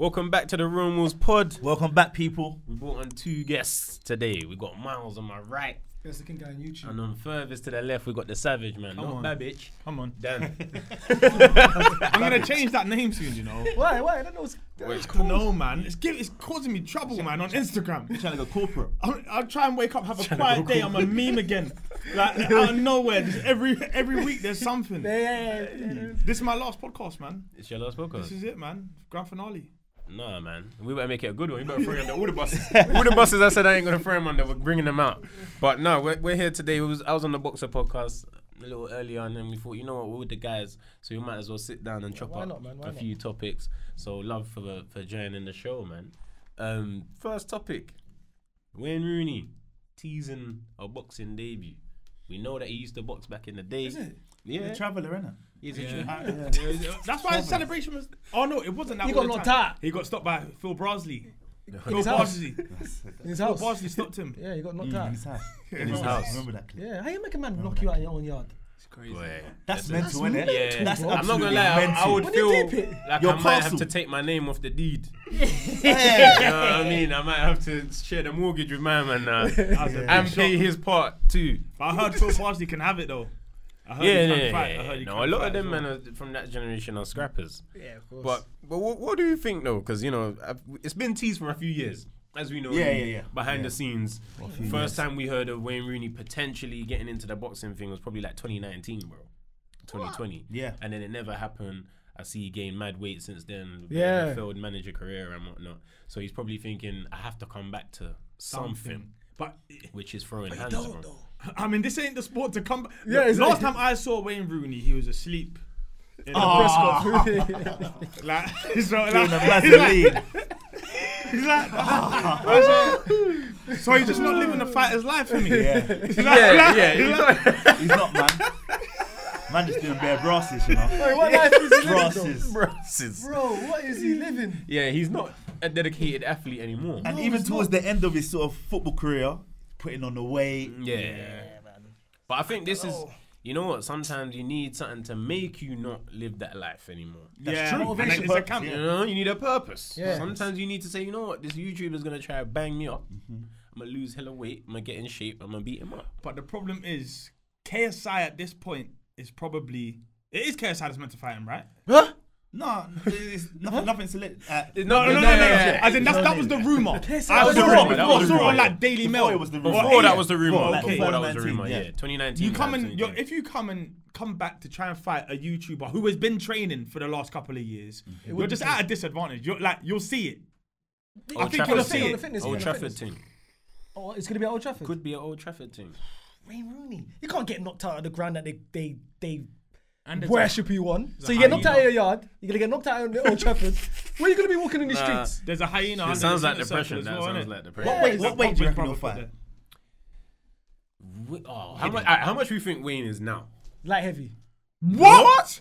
Welcome back to the Real Moves Pod. Welcome back, people. We brought on two guests today. We got Miles on my right, Best looking guy on YouTube. and on furthest to the left, we got the Savage Man, not on. Babbage. Come on. Dan. I'm gonna change that name soon, you know. Why? Why? I don't know. What's, Wait, No, man. It's give, it's causing me trouble, man, on Instagram. You're Trying to go corporate. I'll, I'll try and wake up, have a quiet day. I'm a meme again. Like out of nowhere, just every every week there's something. yeah, yeah, yeah, yeah. This is my last podcast, man. It's your last podcast. This is it, man. Grand finale. Nah, man. We better make it a good one. You better throw under all the buses. all the buses I said I ain't gonna throw them under. We're bringing them out. But no, we're, we're here today. It was I was on the Boxer podcast a little earlier, and then we thought, you know what, we're with the guys, so we might as well sit down and chop why up not, a not? few topics. So love for the, for joining the show, man. Um, first topic: Wayne Rooney teasing a boxing debut. We know that he used to box back in the day. Is it? Yeah, Traveller, innit? He's a Yeah. That's why his celebration was. Oh no, it wasn't that. He got knocked out. He got stopped by Phil Bardsley. Phil his house. Bardsley. In his Phil house. Bardsley stopped him. Yeah, he got knocked mm. In out. his house. in his house. Remember that clip? Yeah, how you make a man knock you out in your own yard? It's crazy. Boy, That's a- mental, That's innit? Yeah, That's I'm not gonna absolutely lie. I, I would When feel like Your I might have to take my name off the deed. Yeah. you know what I mean? I might have to share the mortgage with my man now That's a big and pay his part too. But I heard Phil Bardsley can have it though. I heard Yeah, he yeah, can yeah. fight. I heard No, a lot of them as well. men are from that generation are scrappers. Yeah, of course. But but what, what do you think though? Because you know I've, it's been teased for a few years, as we know. Yeah, yeah, yeah. Behind Yeah. the scenes, first years. time we heard of Wayne Rooney potentially getting into the boxing thing was probably like 2019, bro. 2020. Yeah. And then it never happened. I see he gained mad weight since then. with Yeah. the Failed manager career and whatnot. So he's probably thinking, I have to come back to something, But which is throwing hands. bro. I mean, this ain't the sport to come. Yeah, Look, exactly. last time I saw Wayne Rooney, he was asleep. In the Ah. Press conference. Like, so, like, Doing he's like, he's like, I so he's just not living the fighter's life for me. Yeah. He's like- Yeah, like- yeah. he's he's like- not- He's not, man. Man just doing bare brasses, you know. Wait, what life is he living, Brasses. Brasses. Bro, what is he living? Yeah, he's not a dedicated athlete anymore. And No, even he's towards the end of his sort of football career, putting on the weight. Mm, yeah. man. But I think this is, you know what? Sometimes you need something to make you not live that life anymore. yeah, true. and Motivation it's a purpose, camp. You know, you need a purpose. Yeah. Sometimes you need to say, you know what? This YouTuber's gonna try to bang me up. Mm-hmm. I'm gonna lose hella weight. I'm gonna get in shape. I'm gonna beat him up. But the problem is, KSI at this point is probably it is KSI that's meant to fight him, right? Huh? No, it's nothing, nothing select. Uh, No, No, no, no, no. yeah, no. yeah, yeah. As in, that's, that was the rumor. I was saw the it rumor, that before, was the saw it on like Daily Before Mail. it was the rumor. Before that was the rumor. Before, like Before that was the rumor. Yeah, yeah. 2019. You come and you're, if you come and come back to try and fight a YouTuber who has been training for the last couple of years, you're just at a disadvantage. You're like you'll see it. I think Trafford you'll see it. fitness, Old Trafford fitness. thing. Oh, it's gonna be at Old Trafford. Could be an Old Trafford thing. Wayne Rooney. You can't get knocked out of the ground that they they they And there's worship you on. So you get knocked out of your yard. You're gonna get knocked out on the Old Trafford. Where are you gonna be walking in the Nah. streets? a, there's a hyena. It under sounds the like centre depression. circle That well, sounds innit? like depression. What weight, There's what weight do you public reckon he'll fight? Wh- Oh, how much? How much do you think Wayne is now? Light heavy. What?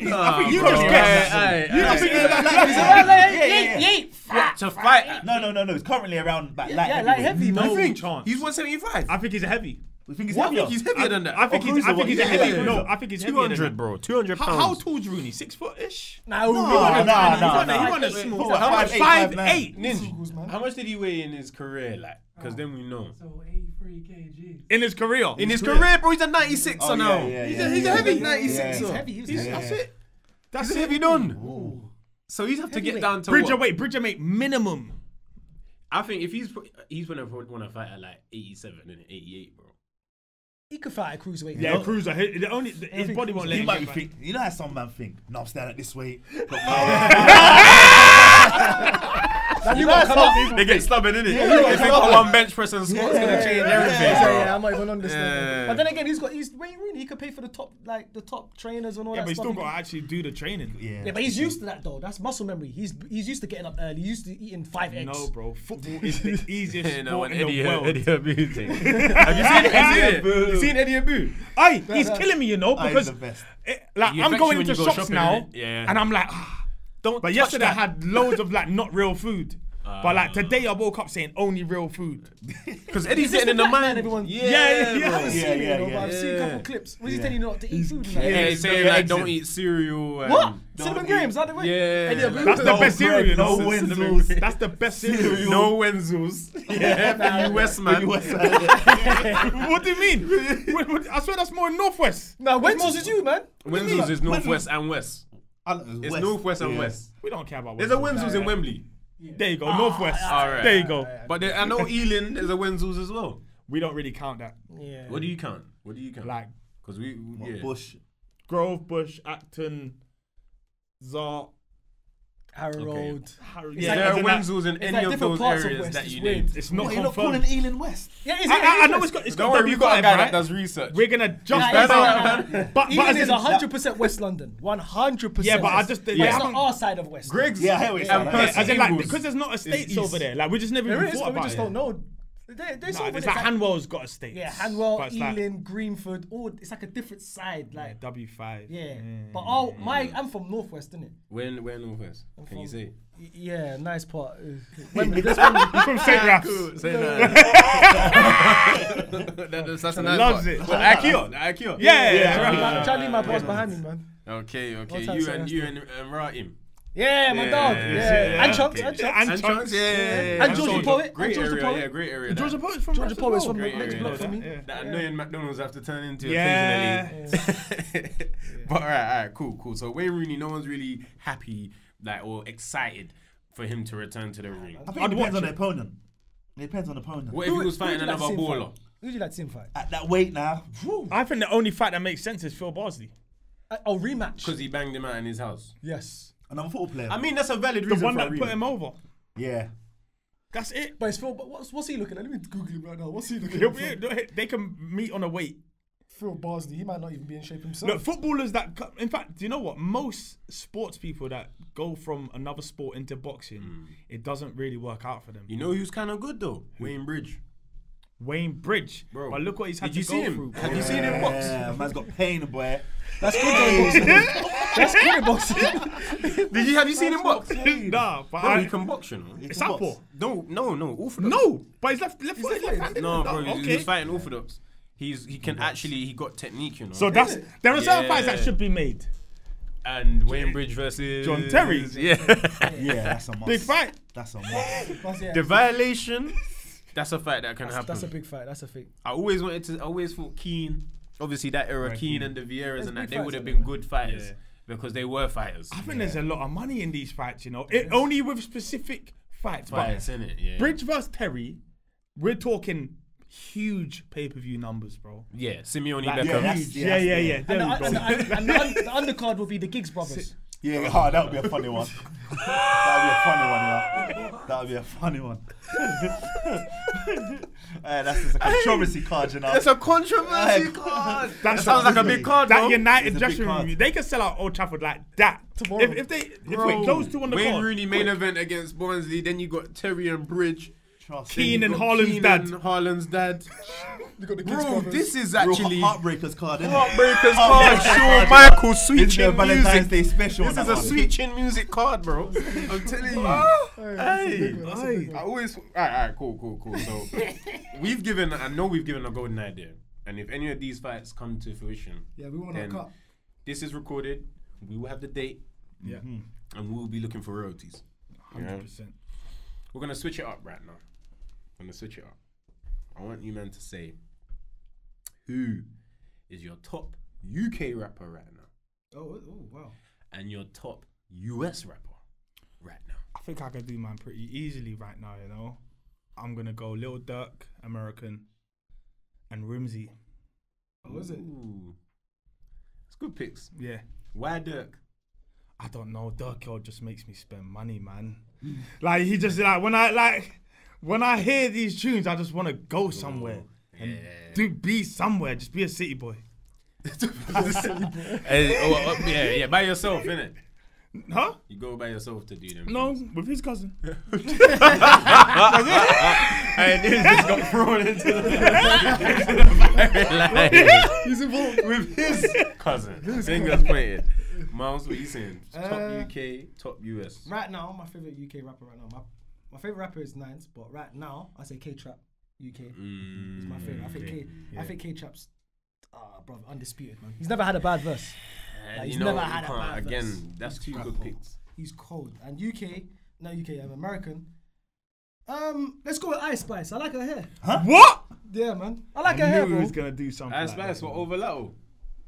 Nah, I think you bro. just Aye, guessed. You aye. don't think he's that Yeah, heavy? yeah, yeah, yeah, yeah. to fight. No, no, no, no. It's currently around like, light yeah, heavyweight. light heavy, No man. chance. He's 175. I think he's a heavy. We think he's What? heavier. He's heavier than that. I think oh, he's. I think he's a what? heavy. Yeah. No, I think he's heavier than 200, that. bro. 200 How, pounds. how tall's Rooney? Six foot ish. No, No, no, no, no, He won no. a- he won a Like, small. what, How much? five eight, Five five nine? eight. Ninja. How much did he weigh in his career, like? Because then we know. So 83 kg. In his career. In his career, bro, he's a 96er Oh, now. yeah, yeah, he's a, he's yeah. a heavy Yeah. 96er. He's heavy. He's He's- heavy. That's it. That's He's a it. heavy done. So he's have to get Heavyweight. down to Bridger what? weight. Bridgerweight minimum. I think if he's he's gonna want to fight at like 87 and 88, bro. He could fight a cruiserweight. Yeah, No. cruiser. He, the only his body won't let You him. might be think, you know how some man think, no, I'm standing at this weight. Now you gotta come up. They get stubborn, innit? Yeah, they yeah, think yeah. oh, one bench press and squat's Yeah, gonna change yeah, everything, Yeah, yeah, I'm not even on this. Yeah. But then again, he's got he's Wayne Rooney. He could pay for the top like the top trainers and all Yeah, that but he's stuff. still got to actually do the training. yeah. Yeah, but he's used to that though. That's muscle memory. He's he's used to getting up early. He's used to eating five eggs. No, bro. Football is the easiest You know, sport in Eddie, the world. Eddie Abbew thing. Have you seen it? Have you seen it? You seen Eddie Abbew? Aye, he's killing me, you know, because the best. it, like I'm going into shops now. Yeah. and I'm like, ah. Don't. but touch yesterday I had loads of like not real food. but like ah. today, I woke up saying only real food. Because Eddie's Is this getting in the the man mind. everyone- Yeah, Yeah, yeah, I yeah. haven't seen Yeah, it, you yeah, know, but I've yeah. seen a couple Yeah. clips. Was he telling you not to eat food? and that? Yeah, Yeah, he's saying like don't eat cereal. And What? Don't Cinnamon eat- Grahams, that the way? Yeah. Eddie, That's That's the No best cereal. bread, No no Wenzel's. Wenzel's. That's the best cereal. No Wenzel's. Yeah, the US man. US side. what do you mean? What- what- I swear that's more in Northwest. Nah, Wenzel's is you, man. Wenzel's is northwest and west. It's West. northwest and Yeah. west. We don't care about. There's a Wenzel's. Wenzel's in Wembley. There you go, Northwest. Ah, alright. There you go. But there, I know Ealing there's a Wenzel's as well. We don't really count that. Yeah. What do you count? What do you count? Like because we What, yeah. Bush. Grove, Bush, Acton, Zart, Harrow Okay. Road. Harrow. Yeah, like- there are in Wenzel's in any like of those parts of areas that you weird. named. It's No, not you're not calling Ealing West. Yeah, is it? I, I, I know it's got. It's Don't got worry, we be got a guy right? that does research. We're gonna just Nah, about. yeah, yeah, But but Ealing is 100% West London. 100%. Yeah, but I just- But yeah. it's not our side of West. Griggs Yeah, I hear what you're saying. as in like because there's not estates east. over there. Like we just never There even is, thought but we just don't know. They, there's Nah, over it's there. like Hanwell's got estates. Yeah, Hanwell, But it's like- Ealing, Greenford, all it's like a different side. Yeah, Like, W five. yeah. But oh, my, I'm from Northwest, innit? When when northwest? Can you from- say? Y- Yeah, nice part. Wembley, that's Wembley. from St. Raph's. Say that. That- that's, that's a nice Loves part. it. But IKEA, the IKEA. Yeah, yeah, Yeah, yeah. Charlie, Charlie, my boss behind me, man. Okay, okay. I'll You tell you and so you and, and Rahim. Yeah, my Yeah, dog. yeah, Yeah, yeah. and Chunks, and Chunks. And And Chunks. Chunks, yeah, yeah, yeah. And yeah. George Poet, Great and George the area, Poet. yeah, great area. George the that. From George the Raph's as Poet's well. from Great next block for me. Yeah. That annoying McDonald's have to turn into occasionally. but alright, alright, cool, cool. So Wayne Rooney, no one's really happy, like, or excited for him to return to the ring. I think it depends on the opponent. It depends on the opponent. What if he was fighting you like to another see baller? Who would you like to see him fight? At that weight now, whew. I think the only fight that makes sense is Phil Bardsley. Uh, oh, rematch. Because he banged him out in his house. Yes. Another football player. I mean, that's a valid The reason one for a that put him over. yeah. That's it. But it's Phil. But what's, what's he looking at? Let me Google him right now. What's he looking He'll at? be- They can meet on a weight. Phil Bardsley. He might not even be in shape himself. Look, footballers that, co- in fact, do you know what? Most sports people that go from another sport into boxing, mm. it doesn't really work out for them. You know who's kind of good though? Wayne Bridge. Wayne Bridge, Bro, But look what he's had did you to see go him? through. Have you seen him box? Yeah, man's got pain, boy. That's good though, boxing. That's good boxing. Did you have you seen him box? nah, but Bro, I, he can box, you know. He can Southpaw. box. No, no, no. Orthodox. No, but he's left left footed. left-footed. left-handed. No, bro, he's, okay. he's fighting orthodox. He's he can actually he got technique, you know. So that's there are certain fights that Yeah. should be made. and Wayne Bridge versus John Terry. Yeah. Yeah, that's a must. Big fight. That's a must. Yeah, the violation. That's a fight that can that's, happen. that's a big fight. That's a thing. I always wanted to. I always thought Keane. Obviously, that era, Keane and the Vieiras There's and that they would have been there. good fighters Yeah. because they were fighters. I think there's a lot of money in these fights. You know, it, only with specific fights. Fights, But innit? Yeah. Bridge versus Terry, we're talking huge pay per view numbers, bro. Yeah, Simeone Like, Beckham. yeah. Yeah, yeah, yeah. And, the, we and, the, and, the, un- the undercard will be the Giggs brothers. Yeah, oh, that would be a funny one. that would be a funny one, yeah. That would be a funny one. Eh, that's just a controversy card, you know. It's a controversy Hey, card. That That sounds like a big card, That bro. United It's a dressing room, they can sell out Old Trafford like that. Tomorrow. If, if they, if Bro, we close to on the Wayne card, Rooney main event against Bardsley. Then you got Terry and Bridge. Trust Keane me. and You Haaland's dad. and Haaland's dad. You got the Giggs Bro, brothers. this is Real actually heartbreakers card, isn't Heartbreakers it? card. Heartbreakers Shawn card, Michaels This sweet is the Valentine's. Day special. This on is that a one. sweet chin music card, bro. I'm telling you. Ah, hey, That's a. I always. All right, all right, cool, cool, cool. So we've given. I know we've given a golden idea, and if any of these fights come to fruition, Yeah, we want to then cut. this is recorded. We will have the date, yeah, mm-hmm. and we will be looking for royalties. hundred percent. We're gonna switch it up right now. I'm gonna switch it up. I want you men to say who is your top UK rapper right now, oh, oh, oh, wow. and your top US rapper right now. I think I can do mine pretty easily right now. You know, I'm gonna go Lil Durk, American, and Rimzee. Oh, is it? Ooh. It's good picks. Yeah. Why Durk? I don't know. Durk just makes me spend money, man. like he just like when I like when I hear these tunes, I just want to go somewhere and do be somewhere. Just be a city boy. Hey, oh, oh, yeah, yeah, by yourself, innit? Huh? You go by yourself to do them. No, things. with his cousin. and this just got thrown into the, into the. He's involved. with his cousin. Fingers pointed. Miles, what you saying? Top Uh, UK, top US. Right now, my favorite UK rapper right now, my my favorite rapper is Nines, but right now I say K Trap UK Mm, is my favorite. I think K, yeah. I think K Trap's, ah, bro, undisputed man. He's never had a bad verse. Uh, Like, you he's know, never had a can't- bad verse. again. That's two good hole. picks. He's cold. And UK, not UK, I'm American. Um, let's go with Ice Spice. I like her hair. Huh? What? Yeah, man. I like I her hair, knew he bro. was gonna do something. I like spice that. for over Latto.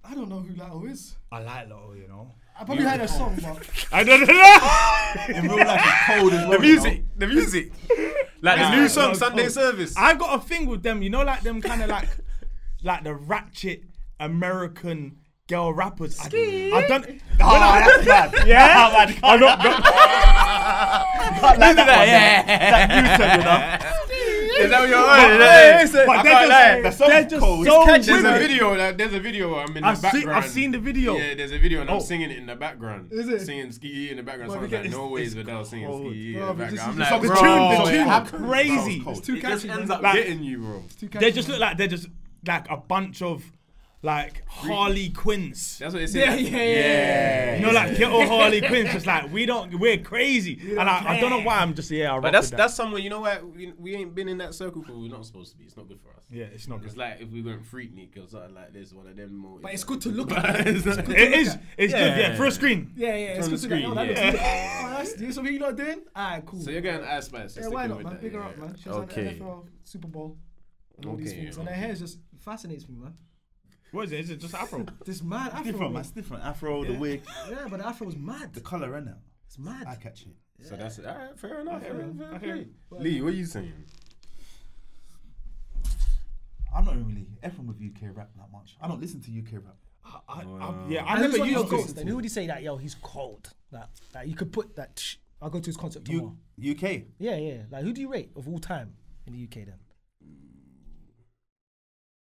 I don't know who Latto is. I like Lotto, you know. I probably heard her song, but I don't know. In real life, it's cold as well. The music, the music. Like Nah, the new song, Sunday cold. Service. I got a thing with them, you know, like them kind of like, like the ratchet American girl rappers. I, I don't. Oh, that's bad. Yeah, Oh, man, I don't. can't like that one, man. That new song, you know? Is that what you're But, on? but I they're can't lie. just, The they're just cold. so There's a video. Like, there's a video. I'm in the I've seen, background. I've seen the video. Yeah, there's a video and I'm Oh. singing it in the background. Is it? Singing ski in the background. So I was we like, no ways without singing ski in the background. I'm like, bro. the tune, the tune is crazy. It's too It catchy. just ends up getting you, bro. They just look like they're just like a bunch of like Harley Quinns. That's what it says. Yeah, yeah, yeah. Yeah. You know, like ghetto Harley Quinns, just like we don't, we're crazy, and I, I don't know why I'm just yeah. I rock But that's with that. that's somewhere you know what we, we ain't been in that circle for. We're not supposed to be. It's not good for us. yeah, it's not good. It's good. like if we went freaknik or something like this, one of them more. But it's good to look at. it's not- It is, it's good, yeah, Yeah. for a screen. Yeah, yeah, it's on good to look screen, at. Oh, that looks yeah. good. Oh, that's you something you're not doing? Alright, cool. So you're getting Ice Spice. yeah, why not, man? Big her up, man. She was Okay. on the NFL Super Bowl. And all these things. And her hair just fascinates me, man. What is it? Is it just Afro? This mad afro. Different, man. It's different. Afro, the wig, Yeah, but the afro was mad. the colour, innit? It's mad. I catch it. So that's it. All right, fair enough. fair fair enough. fair Okay. play. Lee, what are you saying? I'm not really effing with UK rap that much. I don't listen to UK rap. I, I, yeah, I And never one used goats to. then? Who would you say that, yo, he's cold? That, that you could put that, tsh, I'll go to his concert tomorrow. U- UK. yeah, yeah. Like, who do you rate of all time in the UK then?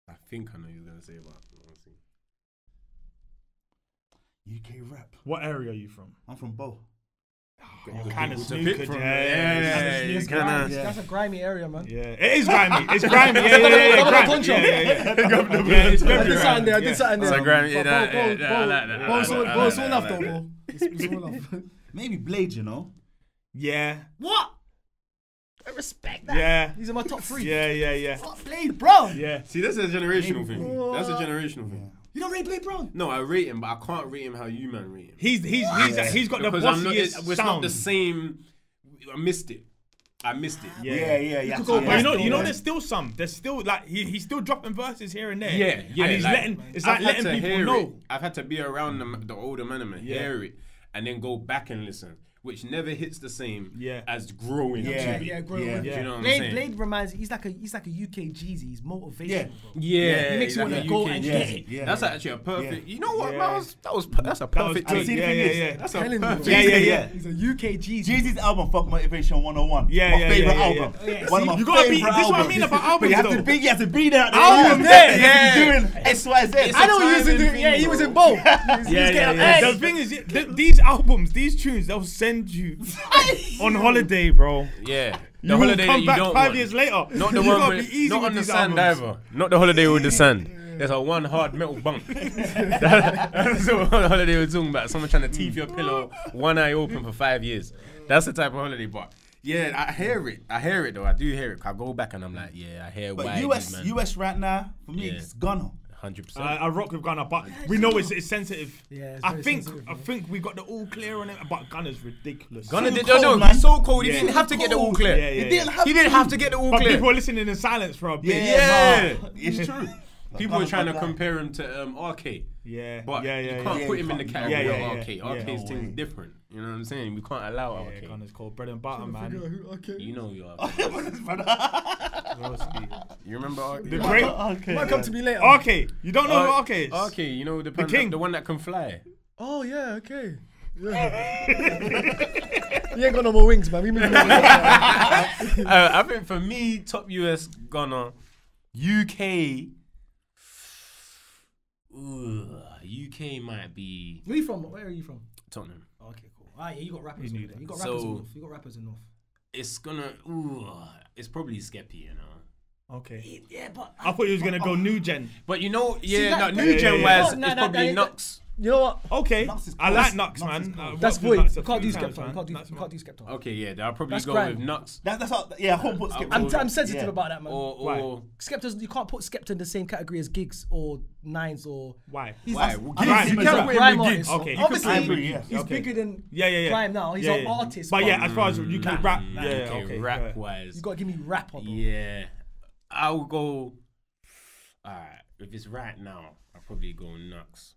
I think I know you're gonna say about. UK rap. What area are you from? I'm from Bow. Oh, kind of people to snookered, pick from. yeah, Yeah, yeah, yeah, yeah, you That's, kinda- grimy. yeah. That's a grimy area, man. Yeah, it is grimy. It's grimy. Yeah, yeah, yeah, yeah, Double grimy. control. Yeah, yeah, yeah. Yeah, it's I very did something there. I grimy. did something there. So grimy, But yeah, Bo- yeah, Bo- yeah, I Bo- like that, I Bo- like so- that, I Bo- like so that, enough I though, like Bo. It's- it's all enough. Maybe Blade, you know? Yeah, What? I respect that. yeah, These are my top three. yeah, yeah, yeah, Fuck Blade Brown. yeah. See, that's a generational thing. That's a oh. generational thing. You don't rate Blade Brown? No, I rate him, but I can't rate him how you man rate him. He's he's he's he's got the Because I'm not, it, bossiest it's not the same. I missed it. I missed it. Yeah. Yeah, yeah, yeah. could go yeah. You know, you know, there's still some. There's still like he, he's still dropping verses here and there. Yeah, yeah. And he's like, letting it's I've like letting people know. It. I've had to be around the, the older man and Yeah. hear it, and then go back and listen, which never hits the same Yeah. as growing Yeah. to Yeah, it. yeah, Yeah. Do you know what I'm Blade, saying? Blade reminds he's like a he's like a UK Jeezy. He's motivational, Yeah. bro. Yeah, He makes you like wanna a go UK and Jeezy. get it. Yeah. That's actually a perfect. Yeah. You know what? Yeah. That was that was that's a That was perfect. good. See, the Yeah, thing yeah, is, yeah. That's a Telling you, perfect. Yeah, yeah, yeah. He's a UK Jeezy. Jeezy's album, Thug Motivation 101. Yeah, my yeah, favorite yeah, yeah, album. yeah. Yeah, One of my you gotta be- favorite this is what I mean about But you have to though. be, you have to be there. At the Album album. there, You yeah. have to be doing X, Y, Z. I know he was in. Yeah, he was in both. Yeah, yeah, yeah. The thing is, these albums, these tunes, they'll send you on holiday, bro. Yeah, the You will holiday that come you back don't five want. years later. Not the You one gotta with, be easy not with on the these sand albums. either. Not the holiday with the sand. There's a one hard metal bunk. That's what holiday we're talking about. Someone trying to teeth your pillow, one eye open for five years. That's the type of holiday. But yeah, I hear it. I hear it though. I do hear it. I go back and I'm like, yeah, I hear But why. US, man. US right now, for me, Yeah. it's Gunna. Hundred I, percent. I rock with Gunna, but we know it's, it's sensitive. Yeah, it's I very think sensitive, I man. think we got the all clear on it, but Gunna's ridiculous. Gunna so did cold, no, no, man. he's so cold. He Yeah. didn't have to get the all clear. Yeah, yeah, He didn't have He didn't have to get the all But clear. people are listening in silence for a bit. Yeah. no, it's true. People are trying to compare him to um, RK. Yeah, But yeah, yeah, you can't Yeah, put you him in the category yeah, of yeah, RK. yeah, RK's yeah. thing's different. You know what I'm saying? We can't allow Yeah, RK. Gunna's called bread and butter, man. Okay. You know you are. You remember RK? The great Okay. Might come to me later. RK. You don't know who RK is? RK, you know the, the, king. the one that can fly. Oh yeah, okay. Yeah. he ain't got no more wings, man. We moving on. uh, I think for me, top US Gunna, UK. Ooh, UK might be Where you from? Where are you from? Tottenham. Okay, cool. Ah, yeah, you got rappers. You knew over there. that. You got rappers So- in North. You got rappers in North. It's gonna. Ooh, it's probably Skeppy, you know. Okay. Yeah, but I thought he was gonna go new oh. gen. But you know, yeah, that- no, new yeah, gen yeah, wise, yeah. No, it's no, probably no, Knucks. you know what? Okay. Knucks I like Knucks Knucks, man. is I cold. worked That's void. Knucks a You can't do Skepta. You can't do. Can't do Skepta. Okay, yeah, I'll probably That's go grand. with Knucks. That, that's how, yeah, I won't put I'll skip. go I'm, with- I'm sensitive Yeah. about that, man. Or, Why? Skepta's you can't put Skepta in the same category as Giggs or nines or. Why? He's Why? Well, he's Giggs, a you can't put him with Giggs. Okay, obviously I agree, yeah. he's Okay. bigger than Yeah, yeah, yeah. grime now. He's an artist. But yeah, as far as you can rap, yeah, yeah, okay, okay. rap wise. you gotta give me rapper. Bro. Yeah, I'll go. Alright, if it's right now, I'll probably go Knucks.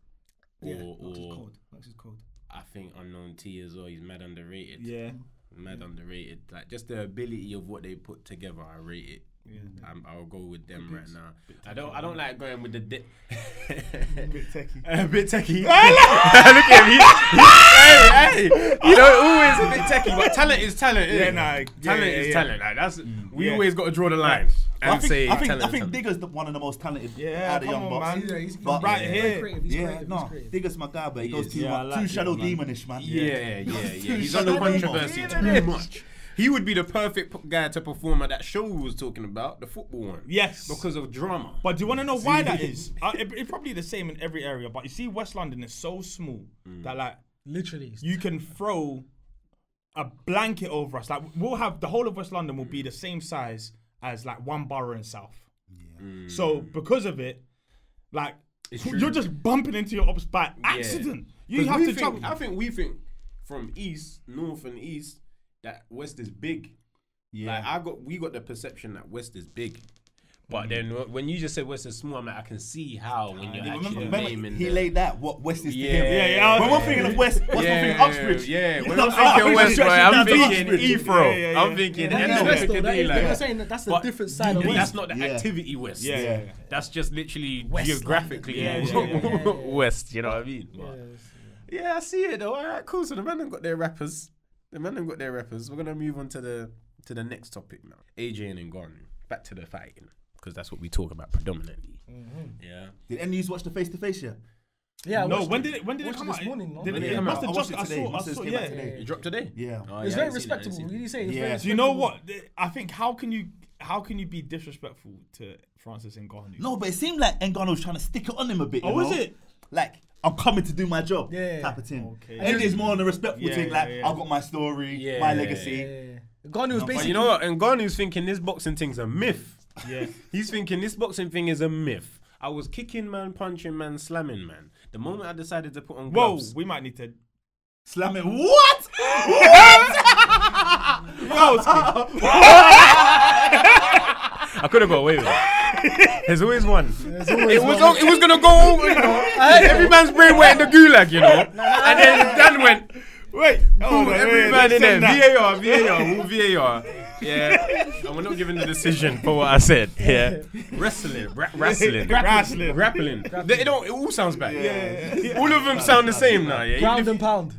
Or, Yeah, Knucks is cold. Knucks is cold. I think Unknown T as well. He's mad underrated. Yeah. Mad underrated. Like just the ability of what they put together, I rate it. Um, I'll go with them right now. I don't. I don't like going with the di- Bit techie. a bit techie. Look at him. He, hey, hey. You know, always a bit techie, but talent is talent. Yeah, innit? nah, yeah, talent yeah, is yeah. talent. Like that's we Yeah. always got to draw the line and I think, say I think, talent. I think. Digga's the, one of the most talented Yeah, out of young on, man. Yeah, he's, But- Right he's here. creative. He's yeah, creative. no, He's creative. Digga's my guy, but he, He goes is. too, Yeah, much, like too shadow man. demonish, man. Yeah, yeah, yeah. He's Shut on the up, man. controversy too much. He would be the perfect p- guy to perform at that show we was talking about, the football one. Yes. Because of drama. But do you want to know why that is? Uh, it, it's probably the same in every area, but you see, West London is so small that like Literally. you can throw a blanket over us. Like we'll have the whole of West London will be the same size as like one borough in South. Mm. So because of it, like It's you're true. just bumping into your ops by accident. You 'Cause have to think, travel. I think we think from east, north, and east that West is big. Yeah. Like I got, we got the perception that West is big. But then mm. when you just said West is small, I'm like, I can see how when you're actually remember, remember naming he the- laid that what West is to him. yeah, yeah. When we're thinking of West, what's yeah, one thinking Uxbridge? Yeah, when I'm thinking Uxbridge West, is I'm thinking Uxbridge. Efro. Yeah, yeah, yeah. I'm thinking That is Enfield. West, though. That is, Like- I'm saying that that's the different side of West. that's not the activity West. Yeah, yeah, yeah. That's just literally geographically London. Yeah, yeah, yeah, yeah, yeah. West. You know what I mean? Yeah, I see it though. All right, cool. So the man have got their rappers. The man have got their rappers. We're gonna move on to the to the next topic now. AJ and Ngannou. Back to the fighting because that's what we talk about predominantly. Mm-hmm. Yeah. Did any of you watch the face to face yet? Yeah. I no, when it. did it? When did it Watched come this out? morning, no? Did it, it it come must out? have I just. I it today. saw. I saw. came out Yeah. It dropped today. Yeah. Oh, It was yeah, very I ain't seen it, I respectable. ain't What did it. you say? It was Yeah. Do you know what? I think how can you how can you be disrespectful to Francis Ngannou? No, but it seemed like Ngannou was trying to stick it on him a bit. Oh, was it? Like I'm coming to do my job. Yeah. Type of thing. Okay. And it's more on the respectful Yeah, thing. Like yeah. I've got my story, Yeah. my Yeah, legacy. Yeah. Ngannou was But basically. You know what? Ngannou's thinking this boxing thing's a myth. Yeah. He's thinking this boxing thing is a myth. I was kicking man, punching man, slamming man. The moment I decided to put on Whoa, gloves, we might need to. Slam it. What? what? I could have got away with it. There's always one. it was it was gonna go over, you know. Every man's brain went in the gulag, you know. And then Dan went, Wait, hold on, every wait, man in there. VAR, VAR, who VAR. Yeah, and we're not giving the decision for what I said. Yeah, wrestling, ra- wrestling, Wrestling. grappling. They don't. It all sounds bad. Yeah, All of them sound the same now. Yeah, ground Even and pound.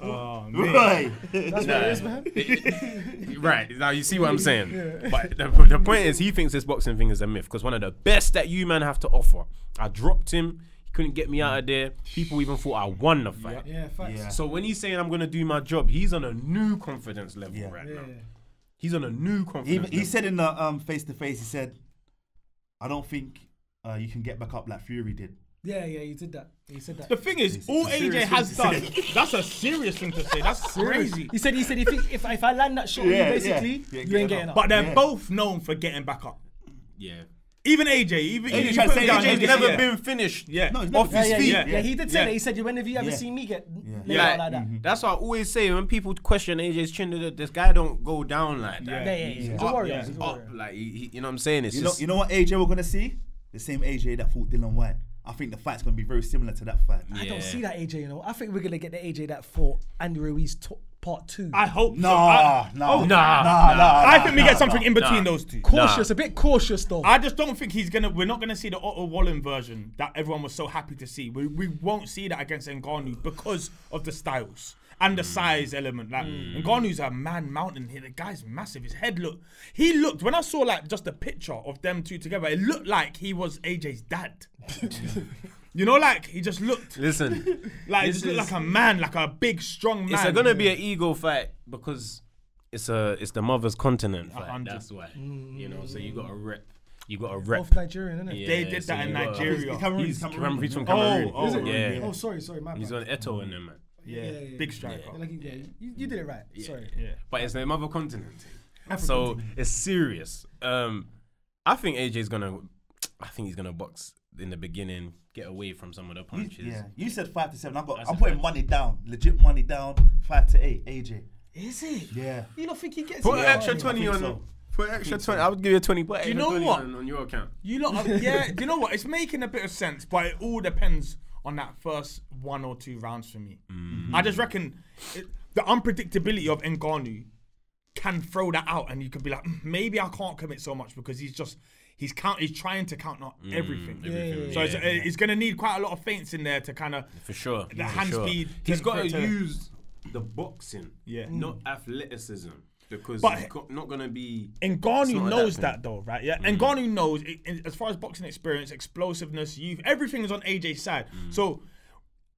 Oh, man. Right. That's what it is, man. if- right now, you see what I'm saying. But the, the point is, he thinks this boxing thing is a myth because one of the best that you man have to offer. I dropped him. He couldn't get me out of there. People even thought I won the fight. Yeah, facts. Yeah. So when he's saying I'm gonna do my job, he's on a new confidence level Yeah. right Yeah. now. He's on a new confidence. He, he said in the um face to face, he said, "I don't think uh, you can get back up like Fury did." Yeah, yeah, he did that. He said that. The thing is, all AJ has done, that's a serious thing to say. That's crazy. He said, he said, if, he, if, if I land that shot, on you, basically, yeah. Yeah, you get ain't up. getting up. But they're Yeah. both known for getting back up. yeah. Even AJ, even AJ you tried to put say him down, AJ AJ's he's never yeah. been finished. Yeah. No, he's Off his yeah, feet. yeah, yeah, Yeah. he did say Yeah. that. He said, "When have you ever Yeah. see me get Yeah. laid Like, out like that. Mm-hmm. That's what I always say when people question AJ's chin. that This guy don't go down like that. Yeah, yeah, yeah. He's a warrior. Yeah. He's a Up, like he, he- you know what I'm saying? It's You know, you know what AJ we're gonna see? The same AJ that fought Dillian Whyte. I think the fight's gonna be very similar to that fight. I don't see that AJ, you know. I think we're going to get the AJ that fought Andy Ruiz to- part two. I hope. so. Nah, I, no, oh, nah, nah, nah, nah. I think we nah, get something nah. in between Nah. those two. cautious, a bit cautious though. I just don't think he's gonna. We're not gonna see the Otto Wallin version that everyone was so happy to see. We, we won't see that against Ngannou because of the styles and the Mm. size element. Like Ngannou's a man mountain here. The guy's massive. His head look. He looked when I saw like just a picture of them two together. It looked like he was AJ's dad. you know, like he just looked listen. like he just looked is- like a man, like a big strong man. It's a gonna be an ego fight because it's a it's the mother's continent. A fight, hundred. That's why. You know, so you got to rep. You got to rep. Both Nigerian, isn't it? Yeah, They did so that in you gotta- Nigeria. He's Cameroon, He's he's Cameroon. He's from Oh, Cameroon. oh, yeah. okay. Oh, sorry, sorry, my He's bad. on Eto'o and them man. Yeah, Yeah, yeah, big yeah. striker. Yeah, like, yeah, you, you did it right. Sorry. Yeah. But it's the mother continent. African so continent. it's serious. Um, I think AJ's gonna. I think he's gonna box in the beginning, get away from some of the You, punches. yeah, you said five to seven. I got. I am putting fact. money down. Legit money down. Five to eight. AJ. Is it? Yeah. You don't think he gets Put an Yeah, extra I twenty on. so. Put extra twenty. I would give you a twenty. Put you know what? On, on your account? You lot, are, yeah. Do you know what? It's making a bit of sense, but it all depends on that first one or two rounds for me. I just reckon it, the unpredictability of Ngannou can throw that out, and you could be like, "Mm, maybe I can't commit so much because he's just he's count he's trying to count out mm, everything. everything, So it's, yeah. uh, he's gonna need quite a lot of feints in there to kind of For sure. The for hand sure. speed He's got to to- use the boxing, Yeah. not mm. athleticism, because But- he's got, not gonna be. It's Ngannou knows adapting. that though, right? Yeah, mm. Ngannou knows i- i- as far as boxing experience, explosiveness, youth, everything is on AJ's side. So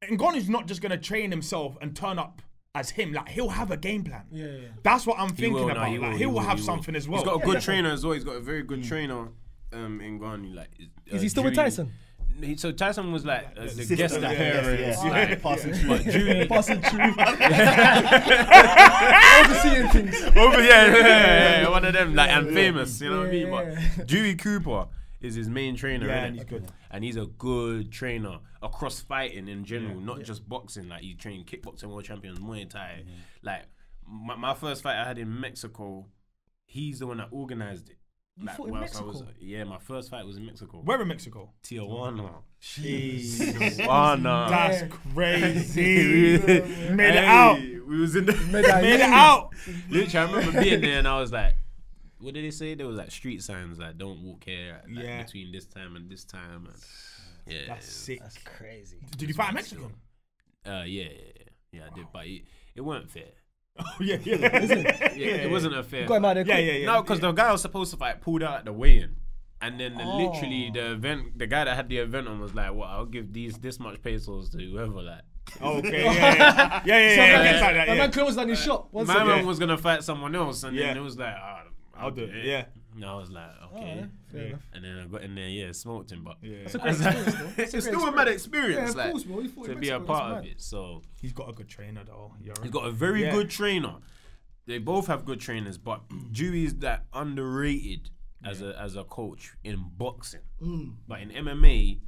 Ngannou's not just gonna train himself and turn up as him. Like he'll have a game plan. Yeah, yeah. That's what I'm He thinking will, no, about. he like will, he, will have he something as well. He's got a good trainer as well. He's got a very good trainer. Um, in Ghana, like Is he still with Tyson? He, so Tyson was like uh, the Sister, guest yeah, appearance. yeah, yeah. like, Passing through. but Julie, Passing through. Overseeing things. over yeah, yeah, yeah, yeah, one of them like and famous, you know what I mean? Yeah, But Dewey Cooper is his main trainer, Yeah, innit? and he's good. and he's a good trainer across fighting in general, not just boxing. Like he trained kickboxing world champions, Muay Thai. Like my, my first fight I had in Mexico, he's the one that organized it. Like, fought in whilst I was, yeah, my first fight was in Mexico. Where in Mexico? Tijuana. Jeez. Tijuana. That's crazy. Made it out. We was in the Made it out. Literally, I remember being there and I was like, what did they say? There was like street signs like don't walk here like, Yeah. between this time and this time. And, yeah, That's sick. That's crazy. Did you fight a Mexican? Uh, yeah, yeah, yeah, yeah. I did, but it, it weren't fair. Oh yeah, yeah. Yeah, it wasn't a fair. Got him out Yeah, yeah, yeah. No, because the guy was supposed to fight pulled out at the weigh-in, and then the, Oh. literally the oh. event, the guy that had the event on was like, "Well, I'll give these this much pesos to whoever." Like, Okay, yeah, yeah, yeah, yeah, yeah, yeah, yeah, like that, My yeah. man closed down his shop. One my second. man was gonna fight someone else, and then Yeah. it was like, oh, I'll do it, yeah. And I was like, okay. Alright, fair Yeah. enough. And then I got in there, yeah, smoked him, but Yeah. That's a great experience, though. That's it's a still a mad Yeah, experience, of like course, bro. He fought to in be a Mexico, part of mad. it. So He's got a good trainer though. You're he's got a very Yeah. good trainer. They both have good trainers, but Dewey's that underrated as a as a coach in boxing, Mm. but in MMA,